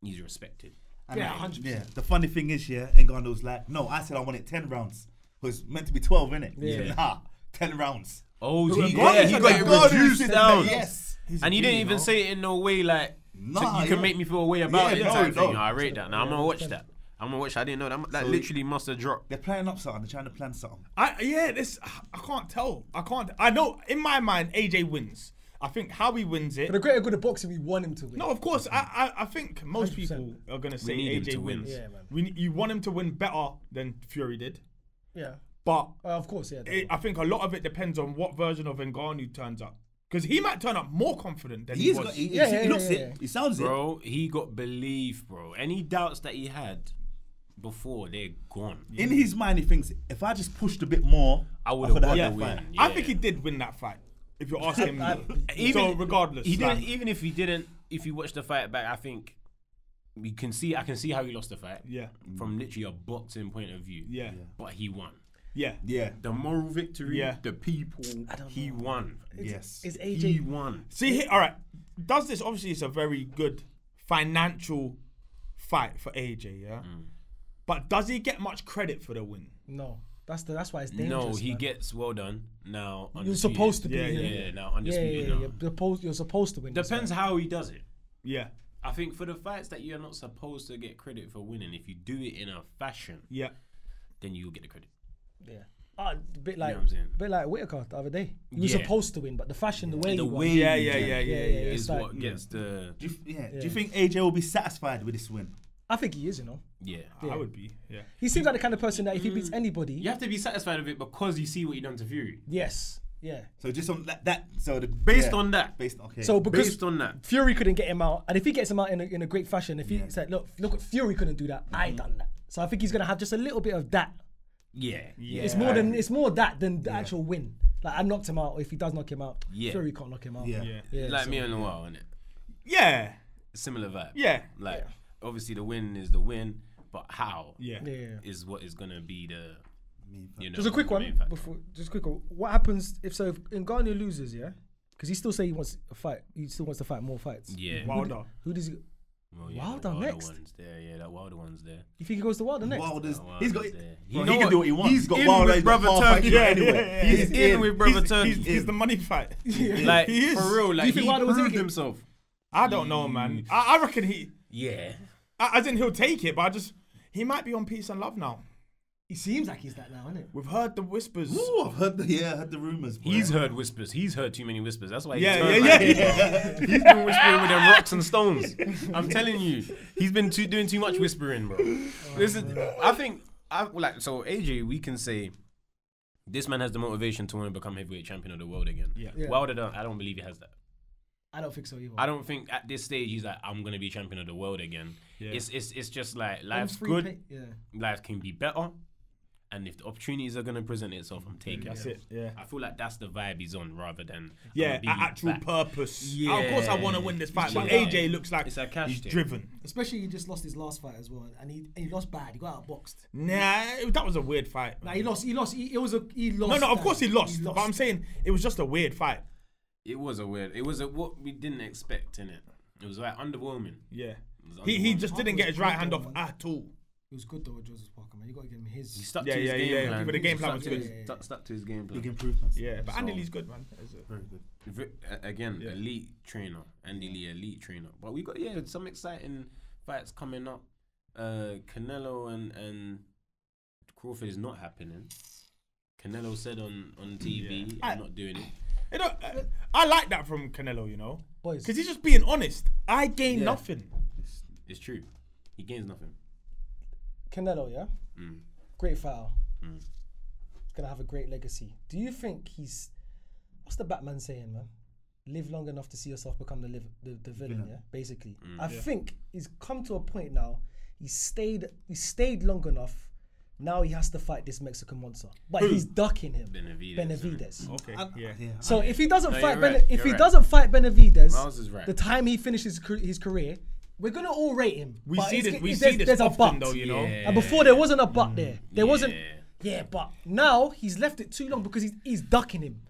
he's respected. And Yeah, 100%. Yeah. The funny thing is, yeah, Ngannou was like, no, I said I wanted ten rounds. It was meant to be twelve, innit? He said, Yeah. Nah, ten rounds. Oh, Ngannou he, yeah, he got that. it Ngannou reduced said down. that, Yes. And he didn't even say it in no way like Nah, so you yeah. can make me feel a way about Yeah, it. no, type thing. no. I rate that. Now I'm gonna watch that. I'm gonna watch. I didn't know that. That So- literally must have dropped. They're playing up something. They're trying to plan something. I yeah, this I can't tell. I can't. I know in my mind AJ wins. I think how he wins it. For the greater good of boxing, we want him to win. No, of course. I, I I think most 100%. people are gonna say need him AJ to win. wins. Yeah, man. We you want him to win better than Fury did, Yeah. But Uh, of course, yeah. it, I think a lot of it depends on what version of Ngannou turns up. Because he might turn up more confident than he, He's was. got, he, Yeah, he, yeah, he looks yeah, it. He sounds it. Bro, he got belief, bro. Any doubts that he had before, they're gone. In his mind, he thinks if I just pushed a bit more, I would have coulda won the that win. fight. I think he did win that fight. If you're asking me, Even so regardless, he like, didn't. Even if he didn't, if you watch the fight back, I think we can see. I can see how he lost the fight. yeah, From literally a boxing point of view. yeah, But he won. Yeah. Yeah. The moral victory. Yeah. The people. He won. Yes. Is He AJ? won. See, he, all right. Does this obviously it's a very good financial fight for AJ, yeah. Mm. But does he get much credit for the win? No, that's the that's why it's dangerous. No, he man. gets well done. Now You're supposed to be. Yeah, Yeah, yeah, Yeah, yeah. now Yeah, yeah, yeah. now. You're, supposed, you're supposed to win. Depends how he does it. Yeah, I think for the fights that you're not supposed to get credit for winning, if you do it in a fashion, yeah. then you'll get the credit. Yeah. Ah, a bit like, what I'm bit like Whitaker the other day. He was Yeah. supposed to win, but the fashion, the way The he won. way Yeah, yeah, yeah, yeah, yeah, yeah. yeah. is like- what gets the Do you, yeah. Do you think AJ will be satisfied with this win? I think he is. You know, yeah. I would be. Yeah. he seems like the kind of person that if he beats anybody, You have to be satisfied with it because you see what you done to Fury. yes, yeah. So just on that, that so the Based yeah. on that, based okay. So because based on that, Fury couldn't get him out, and if he gets him out in a, in a great fashion, if he said, "Look, look, Fury couldn't do that. I done that." So I think he's gonna have just a little bit of that Yeah, yeah. It's more than it's more that than the actual win. Like I knocked him out. Or if he does knock him out, Yeah. Fury can't knock him out. Yeah. Yeah. yeah. like so- me and Noir, isn't it? Yeah. Similar vibe. Yeah. Like obviously the win is the win, but how Yeah. Yeah. is what is gonna be the you know Just a quick one before. Just a quick one. What happens if so? If Ngannou loses, yeah, because he still say he wants a fight. He still wants to fight more fights. Yeah. Wilder. Who does he? Well, yeah, Wilder the Wilder next? one's there. Yeah, that Wilder one's there. You think he goes to Wilder next? Wilder's, he's got. Wilder's there. He, You know can what? do what he wants. He's He's got in Wilder. with he's got Brother half Turkey. fight Yeah, anyway. yeah, yeah. He's in with Brother he's, Turkey. He's, he's the money fight. Like He is. for real, like you think he Wilder will proved take himself. I don't know, man. Mm. I, I reckon he. Yeah. I, I think he'll take it, but I just he might be on peace and love now. He seems like he's that now, isn't it? We've heard the whispers. Ooh, I've heard the yeah, I heard the rumors. boy. He's heard whispers. He's heard too many whispers. That's why. Yeah, he's yeah, turned yeah, like yeah. He's been whispering with them rocks and stones. I'm telling you, he's been too, doing too much whispering, bro. Listen, I think I like so AJ. We can say this man has the motivation to want to become heavyweight champion of the world again. Yeah. Yeah. Wilder, don't, I don't believe he has that. I don't think so either. I don't think at this stage he's like, I'm gonna be champion of the world again. Yeah. It's it's it's just like life's good. pay- yeah. Life can be better, and if the opportunities are gonna present itself, I'm taking That's it. Yeah. I feel like that's the vibe he's on rather than Yeah, I'ma be a actual back. purpose. Yeah. Of course, I want to win this fight, but chilling out. AJ looks like It's a cash he's thing. driven. Especially he just lost his last fight as well, and he and he lost bad. He got outboxed. Nah, it- that was a weird fight. Nah, he lost. He lost. He, it was a. He lost. No, no, of course he lost, But I'm saying it was just a weird fight. It was a weird. It was a what we didn't expect in it. It was like underwhelming. Yeah. It was He he just didn't get his right hand off at all. It was good though with Joseph Parker, man. You got to give him his. He stuck Yeah, to his yeah, game yeah, plan. but the game plan was good. his- Yeah, yeah. Stuck, stuck to his game plan. big improvements. Yeah, but Andy Lee's good, man. That's very good. Again, Yeah. elite trainer, Andy Lee, elite trainer. But we got yeah some exciting fights coming up. Uh, Canelo and and Crawford is not happening. Canelo said on on TV, Yeah. I'm I- not doing it. You know, I, I like that from Canelo, you know, because he's just being honest. I gain Yeah. nothing. It's, it's true. He gains nothing. Canelo, yeah, Mm. great foul. Mm. He's gonna have a great legacy. Do you think he's? What's the Batman saying, man? Live long enough to see yourself become the live, the, the villain, yeah. Basically, Mm. I think he's come to a point now. He stayed. He stayed long enough. Now he has to fight this Mexican monster, but he's ducking him. Benavidez. Benavides. Okay, I- yeah. yeah. So if he doesn't No, fight, you're Bene- if you're he right. doesn't fight Benavidez, right. the time he finishes his career, we're gonna all rate him. We But see this. We see there's- this there's a often, but. though. You know. Yeah. And before there wasn't a but there. There mm. wasn't. Yeah. Yeah, but now he's left it too long because he's he's ducking him.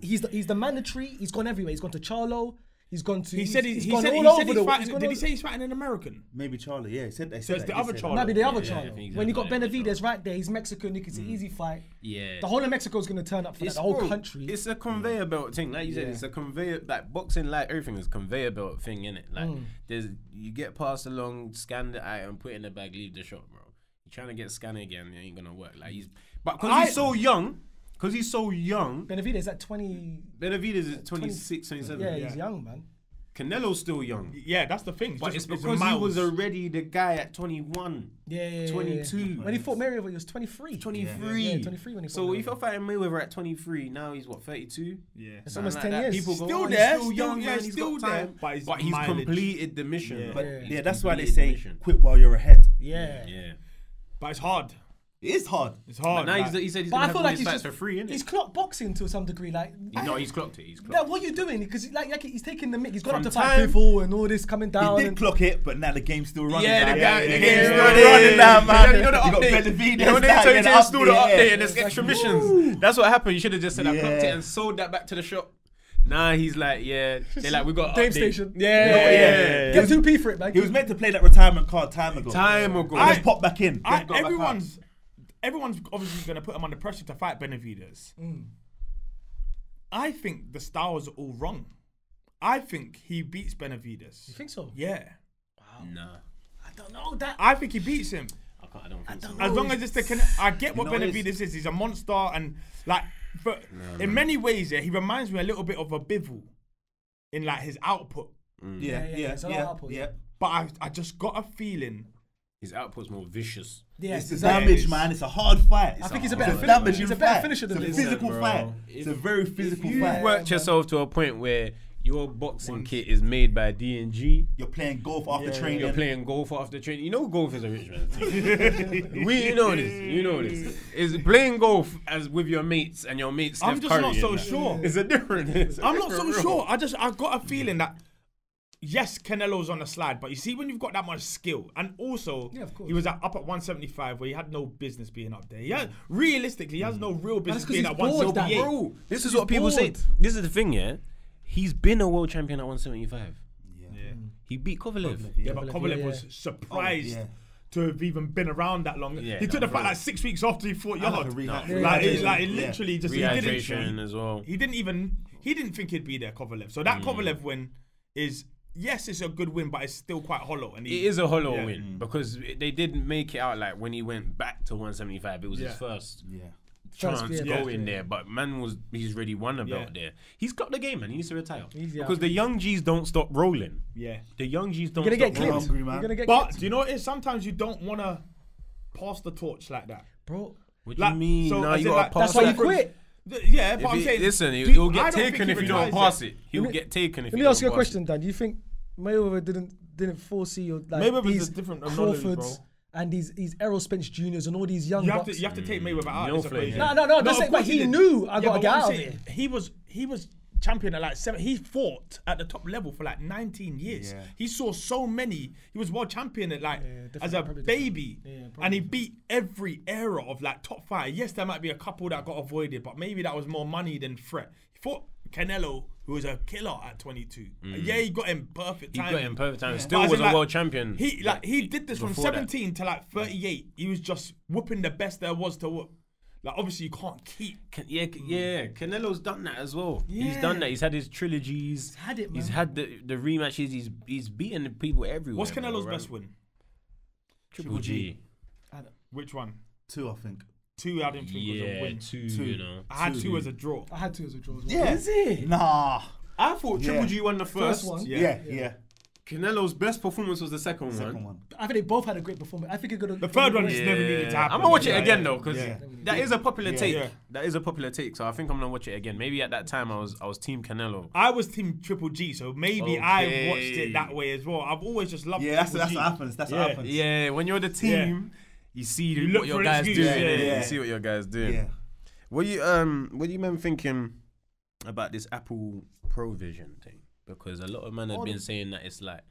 He's the, he's the mandatory. He's gone everywhere. He's gone to Charlo. He's gone to. He said he, he's he gone said, all he over said he's the- fighting. he's Did he say he's fighting an American? Maybe Charlo. Yeah, he said. They So said it's that, the other said Charlo. Might be the other Yeah, I Charlo. think he's when you gonna got Benavidez right there, he's Mexican. It's an easy fight. Yeah. The whole of Mexico's gonna turn up for that. The whole bro, country. It's a conveyor belt thing, like you said. It's a conveyor, like boxing, like everything is conveyor belt thing, in it. Like Mm. there's, you get passed along, scan the item, put it in the bag, leave the shop, bro. You trying to get scanned again, it ain't gonna work. Like he's, but because he's so young, because he's so young, Benavidez at 20. Benavidez is 26, 27. Yeah, Yeah. he's young, man. Canelo's still young, Yeah, that's the thing. but just- it's because he was already the guy at 21, Yeah, yeah, yeah, yeah. 22. When he fought Mayweather, he was 23. 23. Yeah, 23 when he fought So if Mayweather. you're fighting Mayweather at 23, now he's what 32. Yeah. It's almost like 10 that. years. People go, Still oh, he's there, still still- young, yeah, man. He's still got time. there. But he's but he's completed the mission. Yeah. But Yeah. Yeah, that's why they completed the say quit while you're ahead. Yeah. Yeah. But it's hard. It is hard. It's hard. now like- he's, he said he's But I feel like he's just for free, innit? He's clock boxing to some degree. Like, no, he's clocked it. He's clocked Like, it. what are you doing? Because like, like he's taking the mic. He's gone From up to fight time- Bivol and all this coming down. He did and, clock it, but now the game's still running. Yeah, now. the guy- the game's game's still running. running now, man. You know the got update. Benavidez You know when they now, tell you to the install the update, update and there's extra missions. That's what happened. You should have just said I clocked it and sold that back to the shop. Nah, he's like, yeah. They're like, we got Game update. station. Yeah, Yeah, yeah, yeah, yeah. Get two P for it, man. He was meant to play that retirement card time ago. Time ago. And just I- pop back in. I, Then back everyone's everyone's obviously going to put him under pressure to fight Benavidez. Mm. I think the styles are all wrong. I think he beats Benavidez. You think so? Yeah. Nah, I don't know that. I think he beats him. I, can't, I don't think so. don't As long as it's the con- I get what know what it is? Benavidez is. He's a monster and like but in many ways yeah, he reminds me a little bit of a Bivol in like his output. Yeah, Yeah, yeah, yeah, yeah, it's a lot of yeah, output, yeah. yeah. But I, I just got a feeling His output's more vicious. Yeah, It's the exactly. damage, man. It's a hard fight. I think he's a better a finisher. damaging He's a better fight. finisher than It's a physical Listen, fight. bro. It's a very physical You fight. worked yourself to a point where your boxing kit is made by D and G. You're playing golf after Yeah, training. You're playing golf after training. You know golf is a rich man thing. we you know this. You know this. Is playing golf as with your mates and your mates. I'm Steph just Curry not so sure. It's a different. it's a I'm not so role. sure. I just I got a feeling that yes, Canelo's on the slide, but you see when you've got that much skill, and also Yeah, of he was at, up at 175 where he had no business being up there. He had, realistically, he has no mm. real business being he's at bored, 178. that Bro, this is He's what people say. This is the thing, yeah. He's been a world champion at 175. Yeah. Mm. He beat Kovalev. Yeah, but Kovalev, Kovalev yeah, was surprised Oh, yeah. to have even been around that long. Yeah, he took no, the fight like six weeks after he fought I like Yarde. a. No. Like, it, Rehydration. like it Yeah. literally just he didn't. as well. He didn't even. He didn't think he'd be there, Kovalev. So that mm. Kovalev win is yes, it's a good win, but it's still quite hollow. And he, It is a hollow Yeah. win mm. because they didn't make it out like when he went back to 175. It was Yeah. his first Yeah. chance yeah, to go yeah. in there, but man was he's already won a belt Yeah. there. He's got the game, man. He needs to retire He's- yeah. because the young G's don't stop rolling. yeah. The young G's don't You're gonna stop get rolling. clipped. hungry, man. You're gonna get But clipped. do you know what it is? Sometimes you don't want to pass the torch like that. bro. What do Like, you mean? so no, as you in, gotta like, pass That's why you quit. Th- Yeah, but If I'm he- saying. listen, do- he, will get taken he if you don't pass yet. it. He'll Let me- get taken if Let you me ask you a question, Dan. Do you think Mayweather didn't didn't foresee your like Mayweather's these a different Crawfords bro. and these these Errol Spence Juniors and all these young You have to you have to take Mayweather out. No of mm. this No, no, no, that's of it, but he knew I gotta but get out of saying, He was he was champion at like seven. He fought at the top level for like 19 years. Yeah. He saw so many. He was world champion at like different, as a baby, Yeah, and he beat every era of like top five. Yes, there might be a couple that got avoided, but maybe that was more money than threat. He fought Canelo, who was a killer at 22. Mm. Yeah, he got him perfect time. He got him perfect time. But Still was in, a like, world champion. He like he did this from before that. 17 to like 38. He was just whooping the best there was to whoop. Like obviously you can't keep. Can, yeah, c- mm. yeah. Canelo's done that as well. He's done that. He's had his trilogies. He's had it, Man. He's had the the rematches. He's he's beaten the people everywhere. What's Canelo's right? best win? Triple G. Which one? Two, I think. Two I didn't think was a Yeah, win. two, Two. You know. I had two as a draw. I had two as a draw. As well. Yeah. Is it? Nah. I thought Triple Yeah. G won the first. First one. Yeah, yeah. Canelo's best performance was the second, Second one. one. I think they both had a great performance. I think it's gonna. The third one just never needed to happen. I'm gonna watch it Yeah, again yeah. though, because Yeah. that is a popular Yeah. take. Yeah. That is a popular take. So I think I'm gonna watch it again. Maybe at that time I was I was Team Canelo. I was team Triple G, so maybe I Okay. watched it that way as well. I've always just loved Yeah, that's, Triple that's G. what happens. That's Yeah. what happens. Yeah, when you're the team, you see You look what your for guys excuse, doing. yeah, innit? yeah. You see what your guys doing. Yeah. What you um what you men thinking about this Apple Pro Vision thing? Because a lot of men have been saying that it's like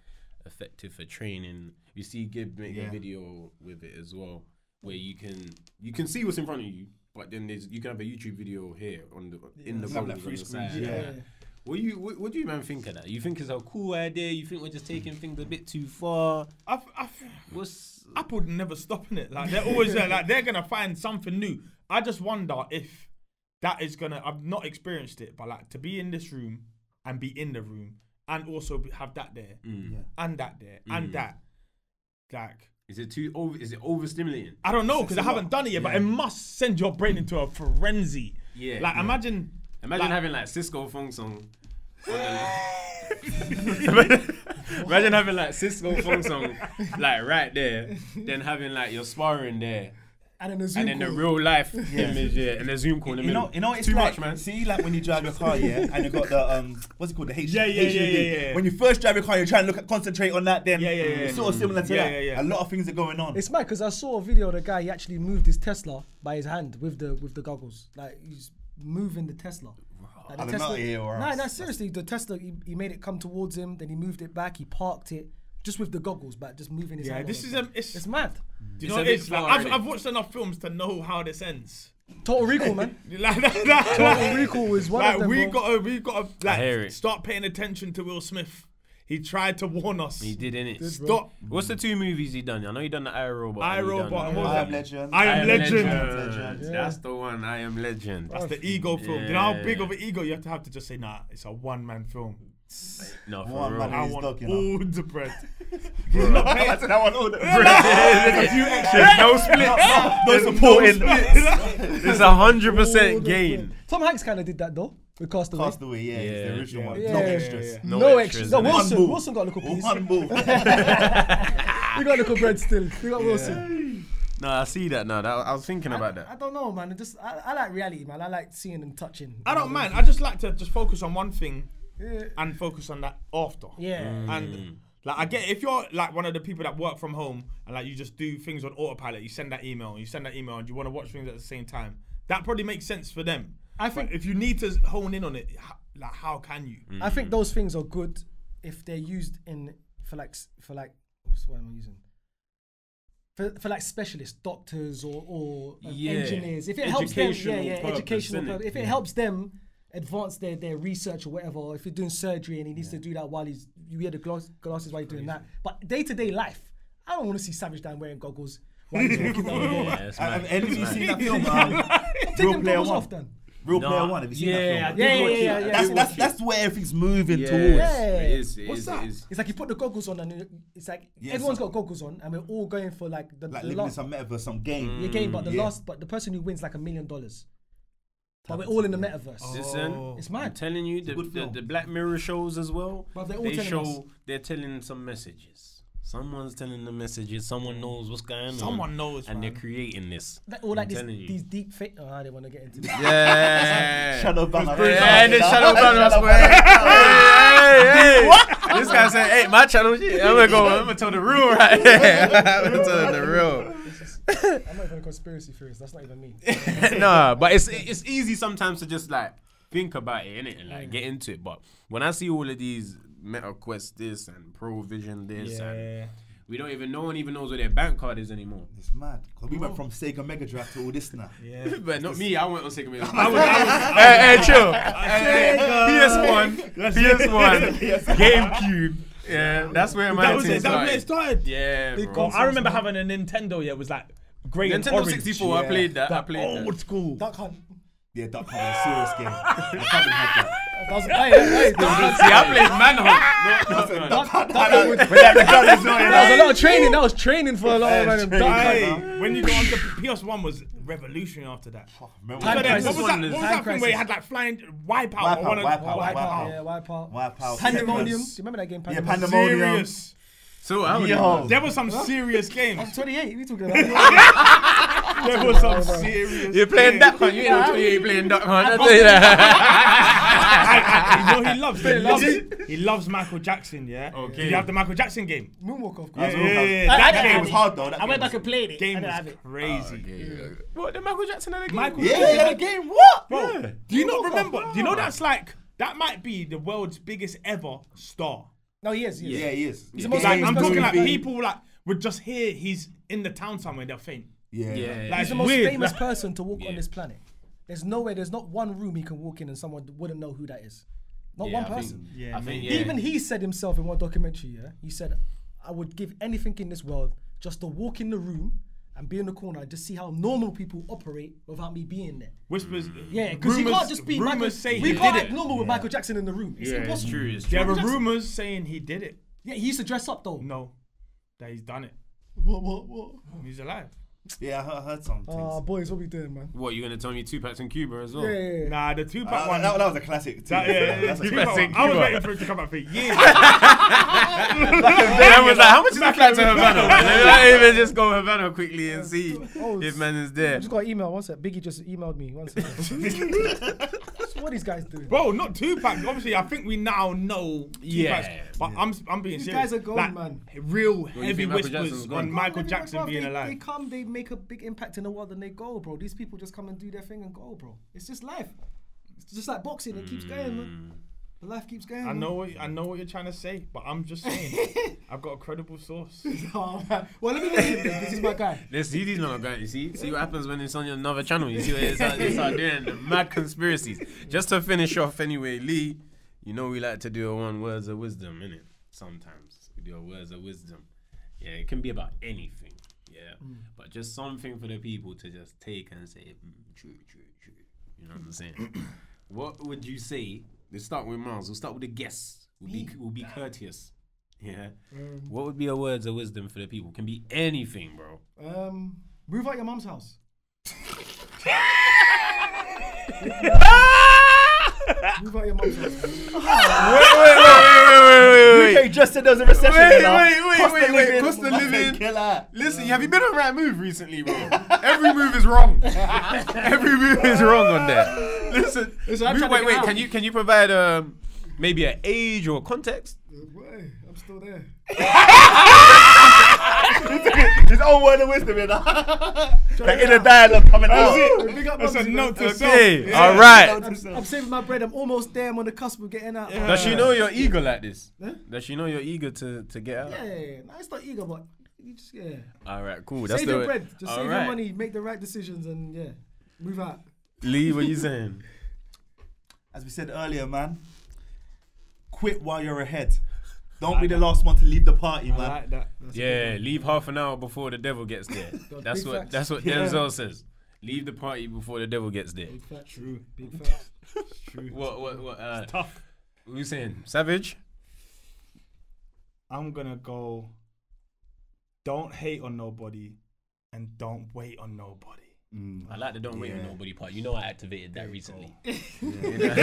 effective for training. You see Gib make a video with it as well, where you can you can see what's in front of you, but then there's you can have a YouTube video here on the in the Have, like, on the side. yeah. What do you what, what do you man think of that? You think it's a cool idea? You think we're just taking things a bit too far? I've, I've, What's Apple never stopping it. Like they're always there. Like they're gonna find something new. I just wonder if that is gonna. I've not experienced it, but like to be in this room and be in the room and also have that there mm. and that there and that. Like is it too over? Is it overstimulating? I don't know because I haven't done it yet, but it must send your brain into a frenzy. Yeah. Like Yeah. imagine. Imagine Like- having like Cisco phone song. Imagine having like Cisco phone song like right there, then having like your sparring there, And then the Zoom and then the real life image, yeah, and the Zoom call in the You middle. know, you know, it's too like. much, man. See, like when you drive your car, yeah, and you got the um, what's it called, the H. Yeah, yeah, yeah, HUD. yeah, yeah. When you first drive your car, you're trying to look at, concentrate on that. Then Yeah, yeah, yeah, It's yeah. sort of similar to Yeah, that. yeah, yeah. A lot of things are going on. It's mad because I saw a video of the guy. He actually moved his Tesla by his hand with the with the goggles. Like he's moving the Tesla. Like I don't know, yeah, no, else. no, seriously, the Tesla. He, he made it come towards him. Then he moved it back. He parked it just with the goggles, but just moving his Yeah, hand. this on is it. a. It's, It's mad. Mm. Do you It's know what it is? Like, I've. I've watched enough films to know how this ends. Total Recall, man. like, that, that, Total Recall is one like, of them. we bro. gotta, we gotta like hear it. start paying attention to Will Smith. He tried to warn us. He did in it. Stop. What's the two movies he done? I know he done the I Robot. and he done, iRobot and what was I that? am legend. I am Legend. Legend. Yeah. That's the one. I am Legend. That's the oh, ego film. You know how big of an ego you have to have to just say, nah, it's a one man film. No, for One real. man I He's want dog, you know. all the bread. I said I want all the There's a few extras. No split. no supporting. It's a hundred percent gain. Tom Hanks kind of did that though with Castaway. Castaway, yeah, it's the Yeah. original one. Yeah, no yeah, extras. No, No extras. extras, No. Wilson. One. Wilson got a little piece. One ball. We got a little bread still. We got Wilson. No, I see that now. That, I was thinking about that. I don't know, man. It Just I, I like reality, man. I like seeing and touching. I don't mind. I just like to just focus on one thing Yeah. And focus on that after. Yeah. And like I get if you're like one of the people that work from home and like you just do things on autopilot, you send that email, you send that email, and you want to watch things at the same time. That probably makes sense for them. I think- But if you need to hone in on it, like how can you? I think those things are good if they're used in for like for like what's the word I'm using. For, for like specialists, doctors or, or um, Yeah. engineers, if it helps them, yeah, Educational yeah, purpose, educational. innit? Purpose. If it Yeah. helps them advance their, their research or whatever, or if you're doing surgery and he needs to do that while he's you wear the glass, glasses while you're doing that. But day to day life, I don't want to see Savage Dan wearing goggles while he's walking down the road. Yeah, it's And, mad. and, and have you seen that film? Um, Take Real them Player goggles One. off then. Real Nah, Player One. Have you seen yeah, that film? I did Yeah, yeah, yeah, yeah, That's I that's watched that's where everything's moving Yeah, towards. Yeah. It is. It What's is. that? It is. It's like you put the goggles on and it's like Yeah, everyone's some- got goggles on and we're all going for like the, Like the living in last some metaverse, some game. your game, but the Yeah. last but the person who wins like a million dollars. But we're all in the metaverse. Listen, Oh. It's I'm mad. telling you, the, the, the Black Mirror shows as well. But they're all they show us. they're telling some messages. Someone's telling the messages. Someone knows what's going on. Someone knows, and man. they're creating this. Like, or like I'm this, these deep fake. Oh, I didn't want to get into that. Yeah. Shadow banner. Yeah, and the shadow banner hey, hey, hey. This guy said, "Hey, my channel. shit. I'm gonna go. I'm gonna tell the real right. I'm gonna tell the real." I'm not even a conspiracy theorist. That's not even me. nah, but it's it's easy sometimes to just like think about it, innit, and like get into it. But when I see all of these Meta Quest this and Provision this, and Yeah. we don't even no one even knows where their bank card is anymore. It's mad. 'Cause we went from Sega Mega Drive to all this now. Yeah. but not me. I went on Sega Mega. I was, I was, hey, hey, chill. Hey, hey, PS1, PS1, GameCube. Yeah, that's where my that was it. That was where it started. started. Yeah, Big bro. con- I remember having a Nintendo. Yeah, it was like great. and Nintendo orange. 64. I played that. I That played that. old school. Duck Hunt. Yeah, Duck Hunt was a serious game. I haven't had that. That was, hey, hey, hey, See, I played Manhunt. No, no, no. Duck Hunt. Duck Hunt with- That was a lot of training. That was training for a lot of random Duck Hunt. When you go on the PS1 was revolutionary after that. Remember Time But Crisis what was one that? is- What was Time that thing where you had like flying wipeout? Wipeout, or Wipeout, Wipeout, Wipeout. yeah, Wipeout. Wipeout. Pandemonium. Do you remember that game? Pandemonium? Yeah, Pandemonium. Pandemonium. Serious. So I Yo. There was some serious games. I'm 28. We talking about? There was some serious. You're playing games. Duck Hunt. You ain't, no- you ain't playing Duck Hunt. I tell you that. I, I, you know he loves. He loves, he loves Michael Jackson. Yeah. Okay. Did you have the Michael Jackson game? Moonwalk, of course. yeah, yeah, yeah. I- That I- game was hard though. That I went back and played it. Game I didn't have was it. crazy. Oh, what the Michael Jackson had a game? Michael Yeah, Jackson. yeah, the game. What? Bro, do you not remember? Do you know that's like that might be the world's biggest ever star. No, he is. He is. Yeah, he is. He's the most Like I'm talking like people like would just hear he's in the town somewhere they'll faint. Yeah. Yeah. Like, He's the most weird. famous Like, person to walk Yeah. on this planet. There's nowhere, there's not one room he can walk in and someone wouldn't know who that is. Not Yeah, one I think- person. Yeah, I think yeah. Even he said himself in one documentary, yeah, he said, I would give anything in this world just to walk in the room and be in the corner and just see how normal people operate without me being there. whispers. Yeah, because you can't just be rumors Michael. say we he can't did act it. normal with Michael Jackson in the room. It's Yeah, it's true. It's There true. were rumors saying he did it. Yeah, he used to dress up though. No, that he's done it. What, what, what? He's alive. Yeah, I heard, I heard some things. Ah, boys, what we doing, man? What you gonna tell me? Tupac's in Cuba as well. Yeah, yeah, yeah. Nah, the Tupac Uh, one. that, that was a classic. Too. that- yeah, yeah, yeah, That's a Tupac classic. one. I was waiting for it to come out for years. Man was like, how much is the flight to Havana? Let me even just go Havana quickly and see Oh, if man is there. I just got an email. One sec. Biggie just emailed me. One second. so what are these guys doing? Bro, not Tupac. Obviously, I think we now know Tupac's. Yeah. But I'm I'm being These serious. guys are gone, Like, man. Real you heavy think Michael whispers gone? on Michael Bruv, Jackson being they, alive. They come, they make a big impact in the world, and they go, bro. These people just come and do their thing and go, bro. It's just life. It's just like boxing. It keeps going, man. Mm. The life keeps going. I know what I know what you're trying to say, but I'm just saying I've got a credible source. Oh, man. Well, let me let him. This is my guy. Let's see these not going. You see, see what happens when it's on your another channel. You see what they start, they start doing the mad conspiracies. Just to finish off, anyway, Lee. You know we like to do a one words of wisdom, innit? Sometimes we do a words of wisdom. Yeah, it can be about anything. Yeah, but just something for the people to just take and say, mm, true, true, true. You know what I'm saying? what would you say? Let's start with Miles. We'll start with the guests. We'll be we'll be courteous. Yeah. what would be your words of wisdom for the people? Can be anything, bro. Um, move out your mom's house. move out your mum's house. wait, wait, wait, wait, wait, UK just said there was a recession. Wait, you wait, wait, Cost wait, wait, living, cost of living. Killer. Listen, have you been on Rightmove recently, bro? Every move is wrong. Every move is wrong on there. Listen, Listen, move- wait, wait. out. Can you can you provide um maybe an age or context. Boy, I'm still there. His own word of wisdom, you know. the inner dialogue coming out. Oh, That's Big up That's a Mumsy, note to man. self. Okay, all right. I'm, I'm saving my bread. I'm almost there. I'm on the cusp of getting out. Does she know you're eager like this? Huh? Does she know you're eager to, to get out? Yeah, no, it's not eager, but you just yeah. All right, cool. That's save the your way- bread. Just All save right. your money. Make the right decisions, and yeah, move out. Lee, what you saying? As we said earlier, man, quit while you're ahead. Don't be the last one to leave the party, I man. like that. Yeah, leave half an hour before the devil gets there. That's big what facts. that's what Denzel says. Leave the party before the devil gets there. Big facts. True. Big facts. True. What what what? Uh, Tough. what you saying? Savage. I'm gonna go. Don't hate on nobody, and don't wait on nobody. Mm. I like the don't wait on Yeah. nobody part. You know I activated that recently. Yeah.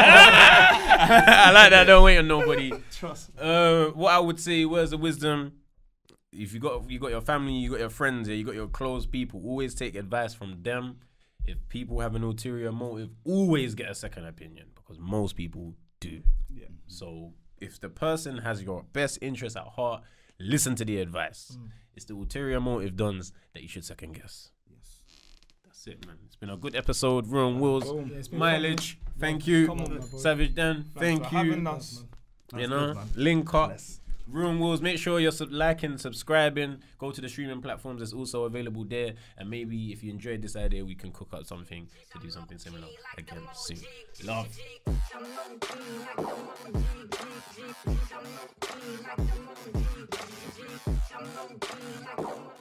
I like that don't wait on nobody. Trust. Uh, what I would say, words of wisdom. If you got you got your family, you got your friends, yeah, you got your close people. Always take advice from them. If people have an ulterior motive, always get a second opinion because most people do. Yeah. So if the person has your best interest at heart, listen to the advice. It's the ulterior motive dons that you should second guess it, man. It's been a good episode. Ruin Wills, yeah, mileage. Fun, thank you, on, Savage Dan. Thank you. Having us. You know, good, link up. Bless. Room Wills, make sure you're sub- liking, subscribing. Go to the streaming platforms It's also available there. And maybe if you enjoyed this idea, we can cook up something to do something similar again soon. Love.